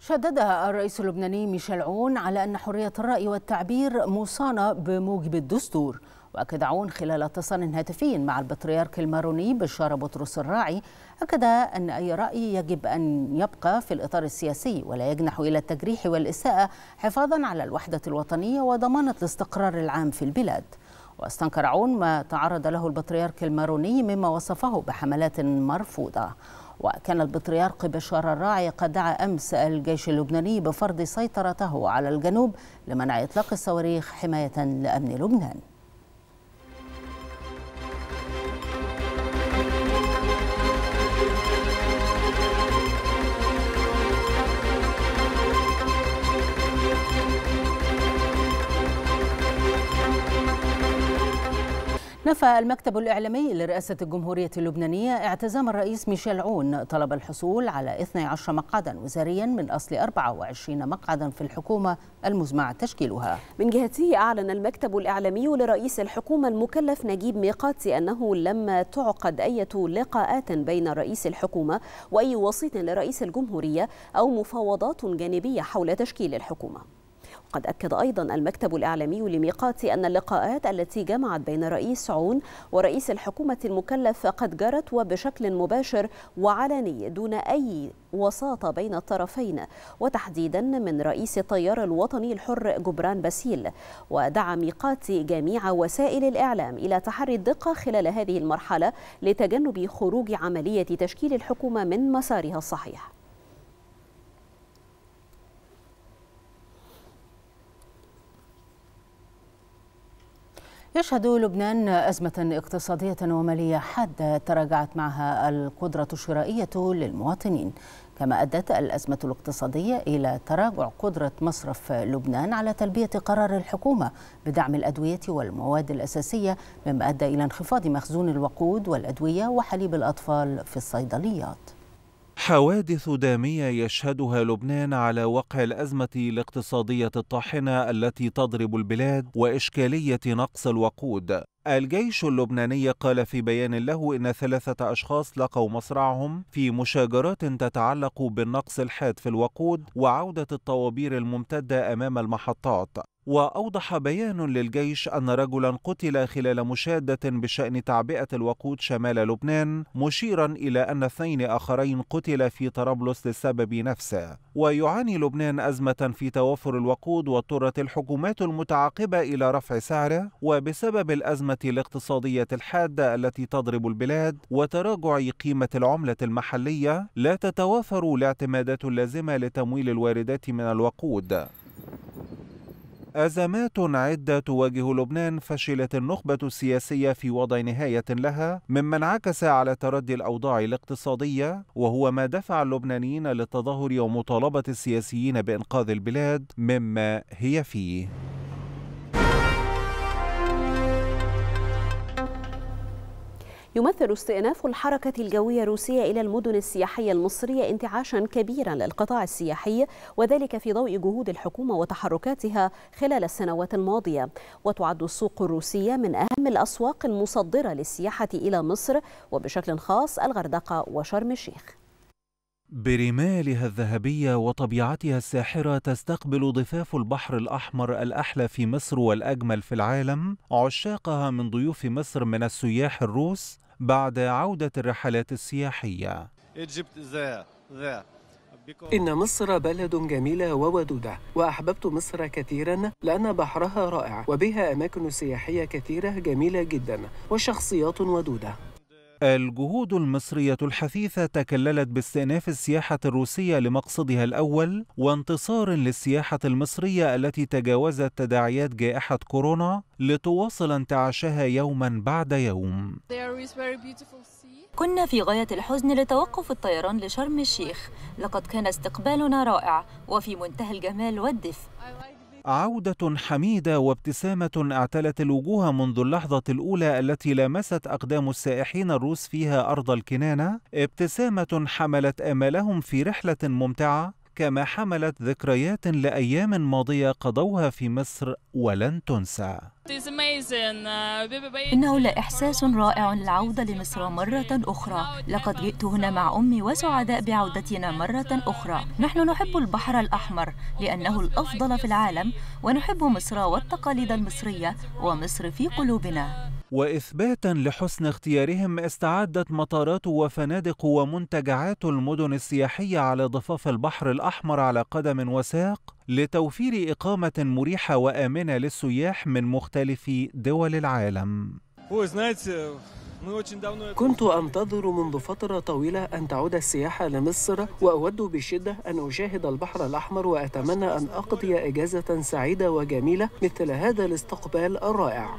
شدد الرئيس اللبناني ميشيل عون على أن حرية الرأي والتعبير مصانة بموجب الدستور وأكد عون خلال اتصال هاتفي مع البطريرك الماروني بشار بطرس الراعي أكد أن أي رأي يجب أن يبقى في الإطار السياسي ولا يجنح إلى التجريح والإساءة حفاظا على الوحدة الوطنية وضمانة الاستقرار العام في البلاد. واستنكر عون ما تعرض له البطريرك الماروني مما وصفه بحملات مرفوضة. وكان البطريرك بشار الراعي قد دعا أمس الجيش اللبناني بفرض سيطرته على الجنوب لمنع إطلاق الصواريخ حماية لأمن لبنان. نفى المكتب الإعلامي لرئاسة الجمهورية اللبنانية اعتزام الرئيس ميشيل عون طلب الحصول على 12 مقعدا وزاريا من أصل 24 مقعدا في الحكومة المزمع تشكيلها. من جهته أعلن المكتب الإعلامي لرئيس الحكومة المكلف نجيب ميقاتي أنه لما تعقد أي لقاءات بين رئيس الحكومة وأي وسيط لرئيس الجمهورية أو مفاوضات جانبية حول تشكيل الحكومة. قد أكد أيضا المكتب الإعلامي لميقات أن اللقاءات التي جمعت بين رئيس عون ورئيس الحكومة المكلف قد جرت وبشكل مباشر وعلني دون أي وساطة بين الطرفين وتحديدا من رئيس التيار الوطني الحر جبران باسيل. ودعا ميقاتي جميع وسائل الإعلام إلى تحري الدقة خلال هذه المرحلة لتجنب خروج عملية تشكيل الحكومة من مسارها الصحيح. يشهد لبنان أزمة اقتصادية ومالية حادة تراجعت معها القدرة الشرائية للمواطنين. كما أدت الأزمة الاقتصادية إلى تراجع قدرة مصرف لبنان على تلبية قرار الحكومة بدعم الأدوية والمواد الأساسية مما أدى إلى انخفاض مخزون الوقود والأدوية وحليب الأطفال في الصيدليات. حوادث دامية يشهدها لبنان على وقع الأزمة الاقتصادية الطاحنة التي تضرب البلاد وإشكالية نقص الوقود. الجيش اللبناني قال في بيان له إن ثلاثة أشخاص لقوا مصرعهم في مشاجرات تتعلق بالنقص الحاد في الوقود وعودة الطوابير الممتدة أمام المحطات. وأوضح بيان للجيش أن رجلا قتل خلال مشادة بشأن تعبئة الوقود شمال لبنان مشيرا إلى أن اثنين آخرين قتل في طرابلس للسبب نفسه. ويعاني لبنان أزمة في توفر الوقود واضطرت الحكومات المتعاقبة إلى رفع سعره وبسبب الأزمة الاقتصادية الحادة التي تضرب البلاد وتراجع قيمة العملة المحلية لا تتوافر الاعتمادات اللازمة لتمويل الواردات من الوقود. أزمات عدة تواجه لبنان فشلت النخبة السياسية في وضع نهاية لها مما انعكس على تردي الأوضاع الاقتصادية وهو ما دفع اللبنانيين للتظاهر ومطالبة السياسيين بإنقاذ البلاد مما هي فيه. يمثل استئناف الحركة الجوية الروسية إلى المدن السياحية المصرية انتعاشا كبيرا للقطاع السياحي وذلك في ضوء جهود الحكومة وتحركاتها خلال السنوات الماضية. وتعد السوق الروسية من أهم الأسواق المصدرة للسياحة إلى مصر وبشكل خاص الغردقة وشرم الشيخ. برمالها الذهبية وطبيعتها الساحرة تستقبل ضفاف البحر الأحمر الأحلى في مصر والأجمل في العالم عشاقها من ضيوف مصر من السياح الروس بعد عودة الرحلات السياحية. إن مصر بلد جميلة وودودة وأحببت مصر كثيرا لأن بحرها رائع وبها أماكن سياحية كثيرة جميلة جدا وشخصيات ودودة. الجهود المصرية الحثيثة تكللت باستئناف السياحة الروسية لمقصدها الأول وانتصار للسياحة المصرية التي تجاوزت تداعيات جائحة كورونا لتواصل انتعاشها يوما بعد يوم. كنا في غاية الحزن لتوقف الطيران لشرم الشيخ. لقد كان استقبالنا رائع وفي منتهى الجمال والدفء. عودة حميدة وابتسامة اعتلت الوجوه منذ اللحظة الأولى التي لامست أقدام السائحين الروس فيها أرض الكنانة. ابتسامة حملت آمالهم في رحلة ممتعة كما حملت ذكريات لأيام ماضية قضوها في مصر ولن تنسى. إنه لإحساس رائع العودة لمصر مرة أخرى. لقد جئت هنا مع أمي وسعداء بعودتنا مرة أخرى. نحن نحب البحر الأحمر لأنه الأفضل في العالم ونحب مصر والتقاليد المصرية ومصر في قلوبنا. وإثباتا لحسن اختيارهم استعدت مطارات وفنادق ومنتجعات المدن السياحية على ضفاف البحر الأحمر على قدم وساق لتوفير إقامة مريحة وآمنة للسياح من مختلف دول العالم. كنت أنتظر منذ فترة طويلة أن تعود السياحة لمصر وأود بشدة أن أشاهد البحر الأحمر وأتمنى أن أقضي إجازة سعيدة وجميلة مثل هذا الاستقبال الرائع.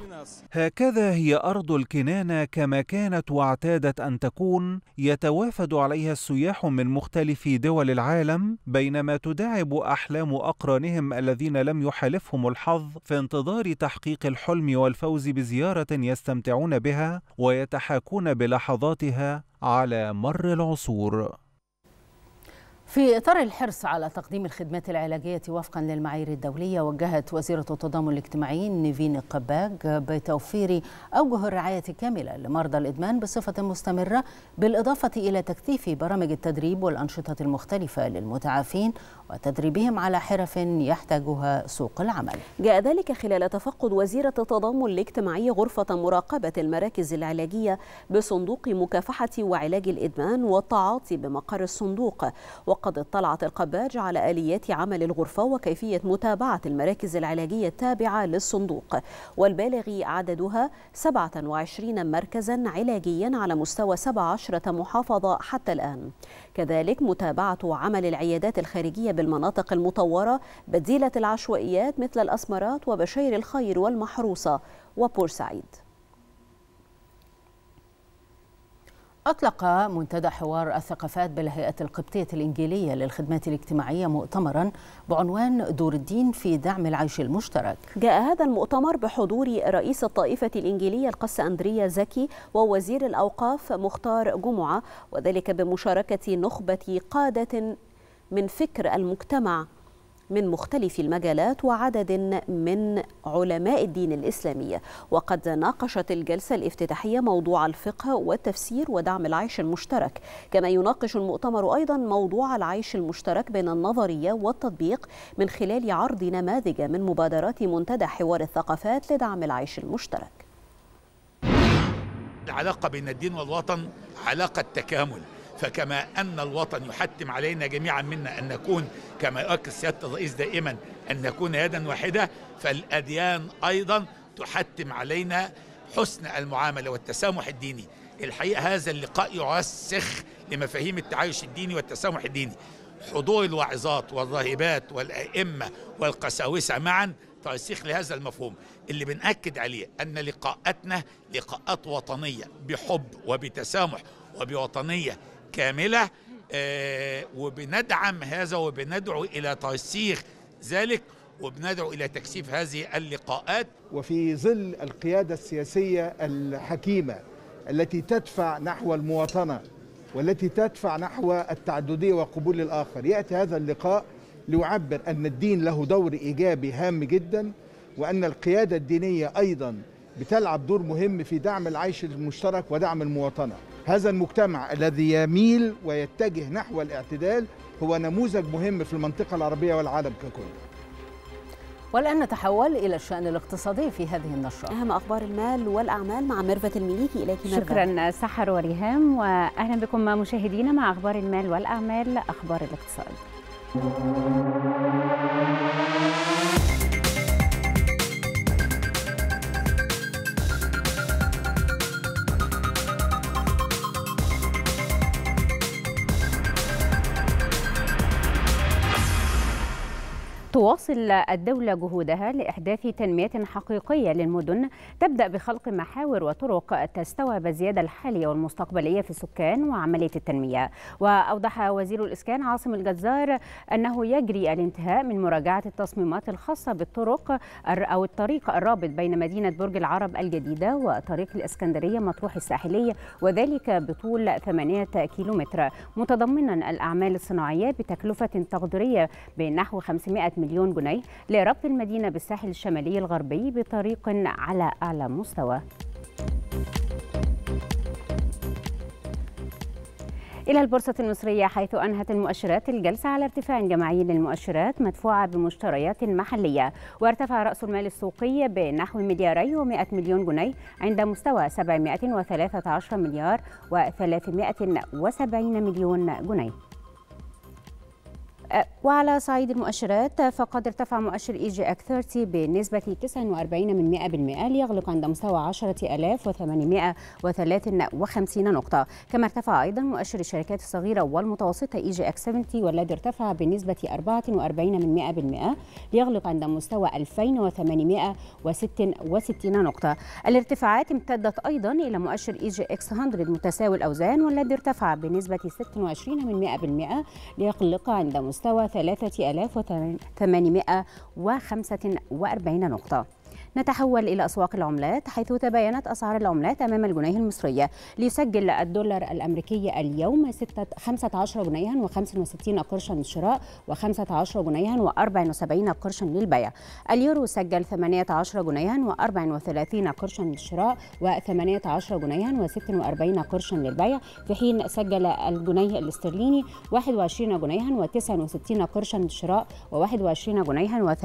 هكذا هي أرض الكنانة كما كانت واعتادت أن تكون يتوافد عليها السياح من مختلف دول العالم بينما تداعب أحلام أقرانهم الذين لم يحالفهم الحظ في انتظار تحقيق الحلم والفوز بزيارة يستمتعون بها ويتحاكون بلحظاتها على مر العصور. في إطار الحرص على تقديم الخدمات العلاجية وفقا للمعايير الدولية وجهت وزيرة التضامن الاجتماعي نيفين قباج بتوفير أوجه الرعاية الكاملة لمرضى الإدمان بصفة مستمرة بالإضافة إلى تكثيف برامج التدريب والأنشطة المختلفة للمتعافين وتدريبهم على حرف يحتاجها سوق العمل. جاء ذلك خلال تفقد وزيرة التضامن الاجتماعي غرفة مراقبة المراكز العلاجية بصندوق مكافحة وعلاج الإدمان والتعاطي بمقر الصندوق. وقد اطلعت القباج على آليات عمل الغرفة وكيفية متابعة المراكز العلاجية التابعة للصندوق. والبالغ عددها 27 مركزا علاجيا على مستوى 17 محافظة حتى الآن. كذلك متابعة عمل العيادات الخارجية بالمناطق المطورة بديلة العشوائيات مثل الأسمرات وبشير الخير والمحروسة. وبورسعيد. أطلق منتدى حوار الثقافات بالهيئة القبطية الإنجيلية للخدمات الاجتماعية مؤتمرا بعنوان دور الدين في دعم العيش المشترك. جاء هذا المؤتمر بحضور رئيس الطائفة الإنجيلية القس أندريا زكي ووزير الأوقاف مختار جمعة وذلك بمشاركة نخبة قادة من فكر المجتمع. من مختلف المجالات وعدد من علماء الدين الإسلامي. وقد ناقشت الجلسة الافتتاحية موضوع الفقه والتفسير ودعم العيش المشترك. كما يناقش المؤتمر أيضا موضوع العيش المشترك بين النظرية والتطبيق من خلال عرض نماذج من مبادرات منتدى حوار الثقافات لدعم العيش المشترك. العلاقة بين الدين والوطن علاقة تكامل. فكما أن الوطن يحتم علينا جميعا منا أن نكون كما يؤكد سيادة الرئيس دائما أن نكون يدا واحدة. فالأديان أيضا تحتم علينا حسن المعاملة والتسامح الديني. الحقيقة هذا اللقاء يرسخ لمفاهيم التعايش الديني والتسامح الديني. حضور الواعظات والراهبات والأئمة والقساوسة معا ترسيخ لهذا المفهوم. اللي بنأكد عليه أن لقاءاتنا لقاءات وطنية بحب وبتسامح وبوطنية كاملة آه وبندعم هذا وبندعو إلى ترسيخ ذلك وبندعو إلى تكثيف هذه اللقاءات. وفي ظل القيادة السياسية الحكيمة التي تدفع نحو المواطنة والتي تدفع نحو التعددية وقبول الآخر يأتي هذا اللقاء ليعبر أن الدين له دور إيجابي هام جدا وأن القيادة الدينية أيضا بتلعب دور مهم في دعم العيش المشترك ودعم المواطنة. هذا المجتمع الذي يميل ويتجه نحو الاعتدال هو نموذج مهم في المنطقة العربية والعالم ككل. والآن نتحول إلى الشأن الاقتصادي في هذه النشرة. أهم أخبار المال والأعمال مع ميرفت المليكي إليك ميرفت. شكرا سحر وريهام وأهلا بكم مشاهدينا مع أخبار المال والأعمال أخبار الاقتصاد. تواصل الدولة جهودها لإحداث تنمية حقيقية للمدن تبدأ بخلق محاور وطرق تستوعب الزيادة الحالية والمستقبلية في السكان وعملية التنمية. وأوضح وزير الإسكان عاصم الجزار أنه يجري الانتهاء من مراجعة التصميمات الخاصة بالطرق أو الطريق الرابط بين مدينة برج العرب الجديدة وطريق الإسكندرية مطروح الساحلي وذلك بطول 8 كيلومتر. متضمنا الأعمال الصناعية بتكلفة تقديرية بنحو 500 مليون جنيه لربط المدينة بالساحل الشمالي الغربي بطريق على أعلى مستوى. إلى البورصة المصرية حيث أنهت المؤشرات الجلسة على ارتفاع جماعي للمؤشرات مدفوعة بمشتريات محلية وارتفع رأس المال السوقي بنحو ملياري و100 مليون جنيه عند مستوى 713 مليار و370 مليون جنيه. وعلى صعيد المؤشرات فقد ارتفع مؤشر EGX 30 بنسبة 49 من 100% ليغلق عند مستوى 10853 نقطة. كما ارتفع أيضا مؤشر الشركات الصغيرة والمتوسطة EGX 70 والذي ارتفع بنسبة 44 من 100% ليغلق عند مستوى 2866 نقطة. الارتفاعات امتدت أيضا إلى مؤشر EGX 100 متساوي الأوزان والذي ارتفع بنسبة 26 من 100% ليغلق عند مستوى 3845 نقطة. نتحول إلى أسواق العملات حيث تباينت أسعار العملات أمام الجنيه المصري ليسجل الدولار الأمريكي اليوم 15 جنيها و65 قرشا للشراء و15 جنيها و74 قرشا للبيع. اليورو سجل 18 جنيها و34 قرشا للشراء و18 جنيها و46 قرشا للبيع. في حين سجل الجنيه الاسترليني 21 جنيها و69 قرشا للشراء و21 جنيها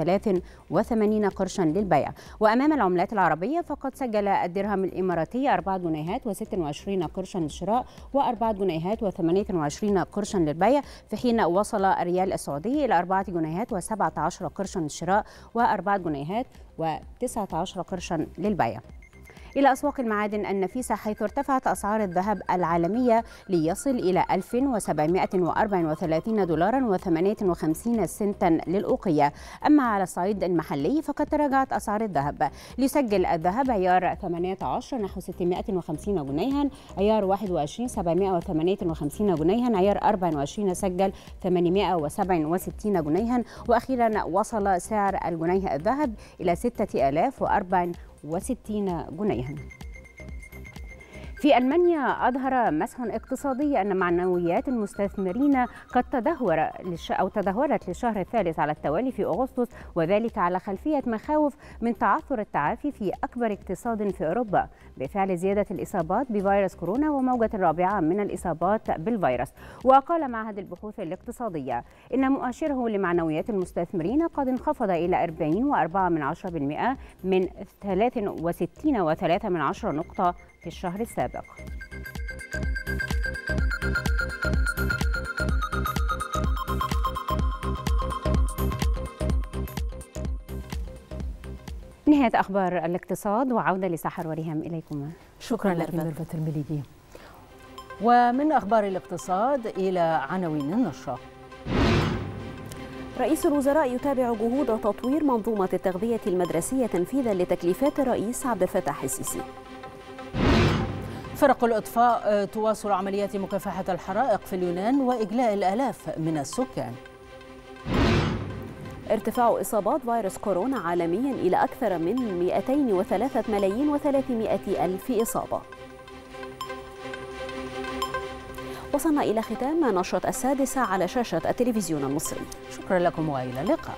و83 قرشا للبيع. وأمام العملات العربية فقد سجل الدرهم الإماراتي 4 جنيهات و26 قرشا للشراء و4 جنيهات و28 قرشا للبيع في حين وصل الريال السعودي إلى 4 جنيهات و17 قرشا للشراء و4 جنيهات و19 قرشا للبيع. إلى أسواق المعادن النفيسة حيث ارتفعت أسعار الذهب العالمية ليصل إلى 1734 دولارا و58 سنتا للأوقية. أما على الصعيد المحلي فقد تراجعت أسعار الذهب. ليسجل الذهب عيار 18 نحو 650 جنيها عيار 21 758 جنيها عيار 24 سجل 867 جنيها. وأخيرا وصل سعر الجنيه الذهب إلى 6004 وستين جنيها. في ألمانيا أظهر مسح اقتصادي أن معنويات المستثمرين قد تدهور أو تدهورت للشهر الثالث على التوالي في أغسطس وذلك على خلفية مخاوف من تعثر التعافي في أكبر اقتصاد في أوروبا. بفعل زيادة الإصابات بفيروس كورونا وموجة الرابعة من الإصابات بالفيروس. وقال معهد البحوث الاقتصادية إن مؤشره لمعنويات المستثمرين قد انخفض إلى 40.4% من 63.3 نقطة في الشهر السابق. نهاية أخبار الاقتصاد وعودة لسحر وريهام إليكم شكرا لك. ميرفت المليجي ومن أخبار الاقتصاد إلى عناوين النشرة. رئيس الوزراء يتابع جهود تطوير منظومة التغذية المدرسية تنفيذا لتكليفات الرئيس عبد الفتاح السيسي. فرق الإطفاء تواصل عمليات مكافحة الحرائق في اليونان وإجلاء الآلاف من السكان. ارتفاع إصابات فيروس كورونا عالميا إلى أكثر من 203 ملايين و300 ألف إصابة. وصلنا إلى ختام نشرة السادسة على شاشة التلفزيون المصري. شكرا لكم وإلى اللقاء.